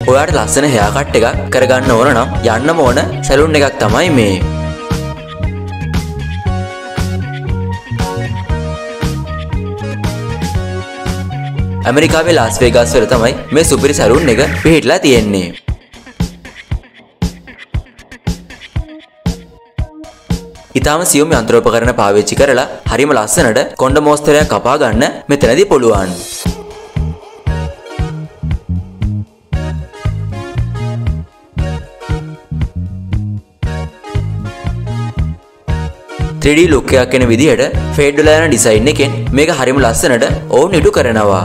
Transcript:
ඔයාට ලස්සන හයාකට් එකක් කරගන්න ඕන නම් යන්නම ඕන සැලුන් එකක් තමයි මේ. ඇමරිකාවේ ලාස් වේගාස් වල තමයි මේ සුපිරි සැලුන් එක පිහිටලා තියෙන්නේ. ඉතාම සියුම් යන්ත්‍රෝපකරණ පාවිච්චි කරලා හරිම ලස්සනට කොණ්ඩ මෝස්තරයක් කපා ගන්න මෙතනදී පුළුවන්. 3D ලුක් එකක් එන විදිහට ෆේඩ් වෙලා යන ඩිසයින් එකෙන් මේක හරිම ලස්සනට ඕන් ඉටු කරනවා.